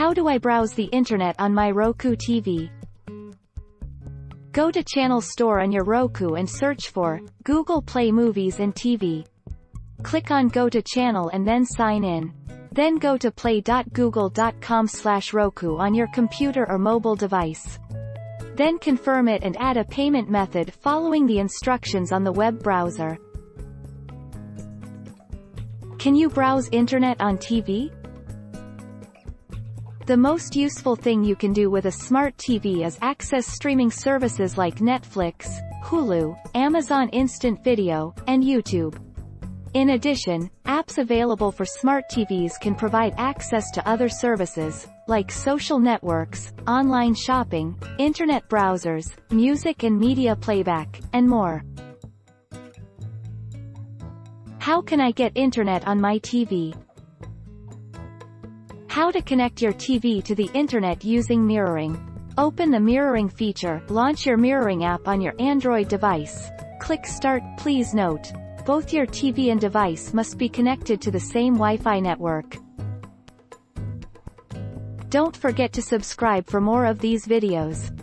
How do I browse the internet on my Roku TV? Go to Channel Store on your Roku and search for Google Play Movies and TV. Click on Go to Channel and then sign in. Then go to play.google.com slash Roku on your computer or mobile device. Then confirm it and add a payment method following the instructions on the web browser. Can you browse internet on TV? The most useful thing you can do with a smart TV is access streaming services like Netflix, Hulu, Amazon Instant Video, and YouTube. In addition, apps available for smart TVs can provide access to other services, like social networks, online shopping, internet browsers, music and media playback, and more. How can I get internet on my TV? How to connect your TV to the internet using mirroring. Open the mirroring feature, launch your mirroring app on your Android device. Click Start, please note. Both your TV and device must be connected to the same Wi-Fi network. Don't forget to subscribe for more of these videos.